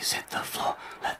Please hit the floor. Let